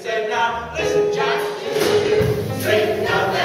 said, now, listen, Jack. Say now,